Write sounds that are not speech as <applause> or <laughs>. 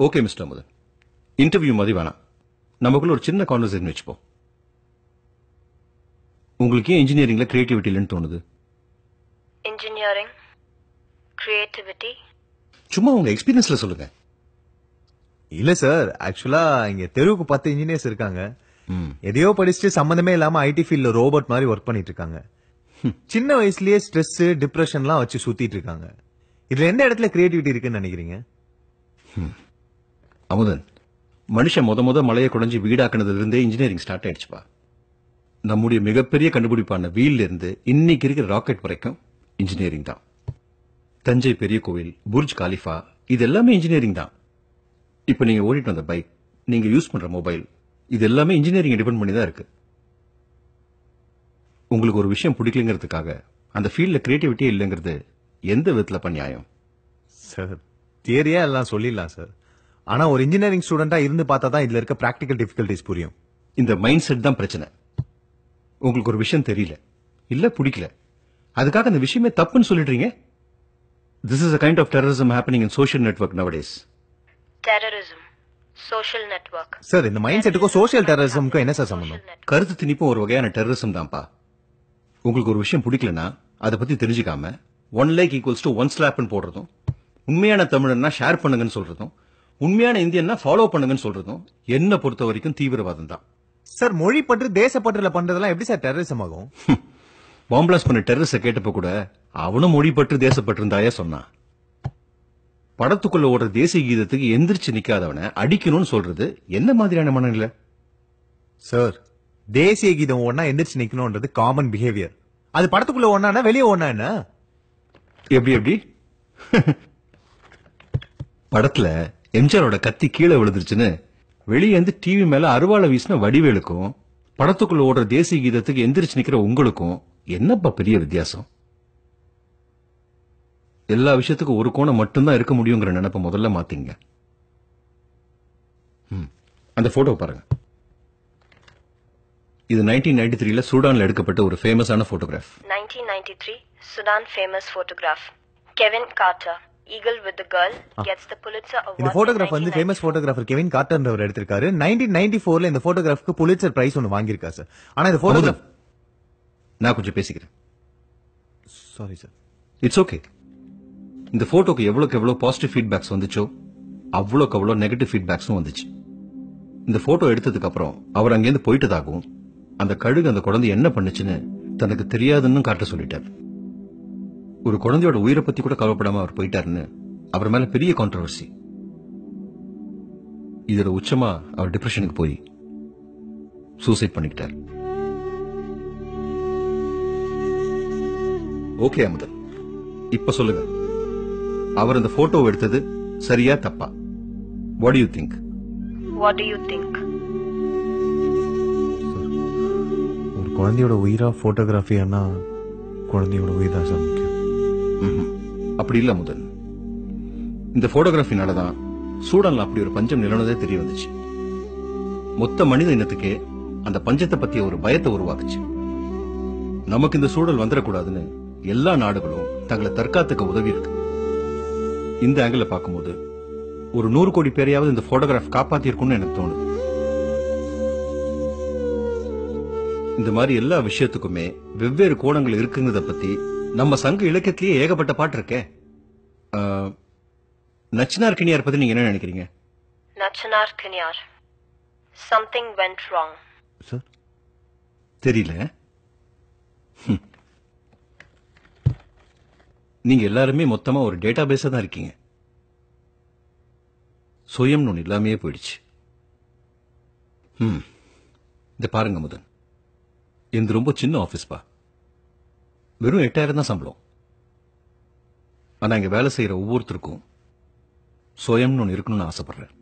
Okay mister Amudhan interview மாதிரி வேணாம். நமக்குள்ள ஒரு சின்ன கான்வர்சேஷன் வச்சுப்போம். உங்களுக்கு ஏன் இன்ஜினியரிங்ல கிரியேட்டிவிட்டி இல்லைன்னு தோணுது? Engineering, creativity. சும்மா உங்க எக்ஸ்பீரியன்ஸ்ல சொல்லுங்க. இல்ல சார் ஆக்சுவலா இங்க தெருவுக்கு பத்து இன்ஜினியர்ஸ் இருக்காங்க. ம். எதையோ படிச்சுட்டு சம்பந்தமே இல்லாம ஐடி ஃபீல்ட்ல ரோபோட் மாதிரி ஒர்க் பண்ணிட்டு இருக்காங்க. சின்ன வயசுலயே ஸ்ட்ரெஸ் டிப்ரெஷன்லாம் வச்சு சுத்திட்டு இருக்காங்க. இதுல எந்த இடத்துல கிரியேட்டிவிட்டி இருக்குன்னு நினைக்கிறீங்க? அமுதன் மனுஷன் முத முத மலையை குடைஞ்சு வீடாக்குனதுலேருந்தே இன்ஜினியரிங் ஸ்டார்ட் ஆயிடுச்சுப்பா நம்முடைய மிகப்பெரிய கண்டுபிடிப்பான வீல்லிருந்து இன்னைக்கு இருக்கிற ராக்கெட் வரைக்கும் இன்ஜினியரிங் தான். தஞ்சை பெரிய கோவில் புர்ஜ் காலிஃபா இது எல்லாமே இன்ஜினியரிங் தான். இப்போ நீங்கள் ஓடிட்டு வந்த பைக் நீங்கள் யூஸ் பண்ணுற மொபைல் இது எல்லாமே இன்ஜினியரிங் டிபெண்ட் பண்ணி தான் இருக்கு. உங்களுக்கு ஒரு விஷயம் பிடிக்கலங்கிறதுக்காக அந்த ஃபீல்டில் கிரியேட்டிவிட்டியே இல்லைங்கிறது எந்த விதத்தில் பண்ணியாயம் சார் தியரியா எல்லாம் சொல்லிடலாம் சார். ஆனா ஒரு இன்ஜினியரிங் ஸ்டூடெண்டா இருந்து பார்த்தா தான் இதுல இருக்க பிராக்டிகல் டிஃபிகல்டிஸ் புரியும். இந்த மைண்ட் செட் தான் பிரச்சனை. உங்களுக்கு ஒரு விஷயம் தெரியல. இல்ல பிடிக்கல. அதுக்காக அந்த விஷயமே தப்புன்னு சொல்லிடுறீங்க? This is a kind of terrorism happening in social network nowadays Terrorism, social network. Sir இந்த மைண்ட் செட்டுக்கும் சோஷியல் டெரரிசம்க்கும் என்ன சார் சம்பந்தம்? கருத்து திணிப்பும் ஒரு வகையான டெரரிசம் தான்ப்பா. உங்களுக்கு ஒரு விஷயம் பிடிக்கலனா அதை பத்தி தெரிஞ்சுக்காம one like equals to one ஸ்லாப்னு போடுறதும் உண்மையான தமிழன்னா ஷேர் பண்ணுங்கன்னு சொல்றதும் உண்மையான இந்தியன்னா ஃபாலோ பண்ணுங்கன்னு சொல்றதும் என்ன பொறுத்த வரைக்கும் தீவிரவாதம் தான். சார் மொழி பற்று தேசப்பற்றுல பண்றதெல்லாம் எப்படி சார் டெரரிசம் ஆகும்? <laughs> பாம்பிளாஸ் பண்ண டெரரிஸ கேட்டப்ப கூட அவனும் மொழிப்பற்று தேசப்பட்டு இருந்தாயே சொன்னான். படத்துக்குள்ள ஓடுற தேசிய கீதத்துக்கு எந்திரிச்சு நிக்காதவனை அடிக்கணும்னு சொல்றது என்ன மாதிரியான மனநிலை? சார் தேசிய கீதம் ஒன்னா எந்திரிச்சு நிக்கணும்ன்றது காமன் பிஹேவியர் அது படத்துக்குள்ள ஒன்னா வெளியே ஒன்னா என்ன? எப்படி எப்படி? <laughs> படத்துல எம்ஜிஆரோட கத்தி கீழே விழுந்துருச்சுன்னு வெளியே இருந்து டிவி மேல அருவாளை வீசின வடிவேலுக்கும் படத்துக்குள்ள ஓடுற தேசிய கீதத்துக்கு எந்திரிச்சு நிக்கிற உங்களுக்கும் என்னப்பா பெரிய வித்தியாசம்? எல்லா விஷயத்துக்கும் ஒரு கோணம் மட்டும்தான் இருக்க முடியுங்கிற நினைப்ப முதல்ல மாத்தீங்க. ம். அந்த போட்டோ பாருங்க. இது நைன்டீன் நைன்டி த்ரீல சூடான்ல எடுக்கப்பட்ட ஒரு ஃபேமஸான photograph 1993, Sudan three Sudan famous Carter, Eagle with the Girl, gets the Pulitzer Award. இந்த போட்டோகிராஃப் வந்து 1994. ஃபேமஸ் போட்டோகிராஃபர் கெவின் கார்டர்ன்றவர் எடுத்திருக்காரு. நைன்டீன் நைன்டி ஃபோர்ல இந்த போட்டோகிராஃப்க்கு புலிச்சர் பிரைஸ் ஒன்னு வாங்கியிருக்காரு சார் ஆனா இந்த போட்டோகிராஃப் நான் கொஞ்சம் பேசிக்கிறேன். சாரி சார் இட்ஸ் ஓகே இந்த போட்டோக்கு எவ்வளவுக்கு எவ்வளவு பாசிட்டிவ் ஃபீட்பேக்ஸ் வந்துச்சோ அவ்வளோக்கு அவ்வளோ நெகட்டிவ் ஃபீட்பேக்ஸும் வந்துச்சு. இந்த போட்டோ எடுத்ததுக்கு அப்புறம் அவர் அங்கேருந்து போயிட்டதாகவும் அந்த கழுகு அந்த குழந்தை என்ன பண்ணுச்சுன்னு தனக்கு தெரியாதுன்னு காட்ட சொல்லிட்டார். ஒரு குழந்தையோட உயிரை பத்தி கூட கவலைப்படாம அவர் போயிட்டாருன்னு அவர் மேல பெரிய கான்ட்ரவர்சி இதோட உச்சமா அவர் டிப்ரெஷனுக்கு போய் சூசைட் பண்ணிக்கிட்டார். ஓகே அமுதன். இப்ப சொல்லுங்க. அவர் அந்த போட்டோ எடுத்தது சரியா தப்பா? What you think do you think? ஒரு குழந்தையோட உயிரா போட்டோகிராஃபியானா குழந்தையோட உயிர் தான் சார் முக்கியம். அப்படி இல்ல முதல். இந்த போட்டோகிராஃபினால தான் சூடான்ல அப்படி ஒரு பஞ்சம் நிலவுனதே தெரிய வந்துச்சு மொத்த மனித இனத்துக்கே அந்த பஞ்சத்தை பத்திய ஒரு பயத்தை உருவாக்குச்சு. நமக்கு இந்த சூழல் வந்துடக்கூடாதுன்னு எல்லா நாடுகளும் தங்களை தற்காத்துக்க உதவி இருக்கு. இந்த ஆங்கிள் பார்க்கும்போது ஒரு நூறு கோடி பேரையாவது இந்த போட்டோகிராஃப் காப்பாத்திருக்கும்னு எனக்கு தோணுது. இந்த மாதிரி எல்லா விஷயத்துக்குமே வெவ்வேறு கோணங்கள் இருக்குங்கிறத பத்தி நம்ம சங்க இலக்கியத்திலேயே ஏகப்பட்ட பாட்டு இருக்கே. ஆஹ், நச்சினார் கிணியார் பத்தி நீங்க என்ன நினைக்கிறீங்க? Kanyar. Something went wrong. Sir தெரியல. நீங்க எல்லாருமே மொத்தமா ஒரு டேட்டா பேஸா தான் இருக்கீங்க. சுயம்னு ஒண்ணு இல்லாமையே போயிடுச்சு. ம் இத பாருங்க முதன். இது ரொம்ப சின்ன ஆபீஸ்பா வெறும் எட்டாயிரம் தான் சம்பளம். ஆனா இங்க வேலை செய்யற ஒவ்வொருத்தருக்கும் சுயம்னு ஒன்னு இருக்கணும்னு ஆசைப்படுறேன்.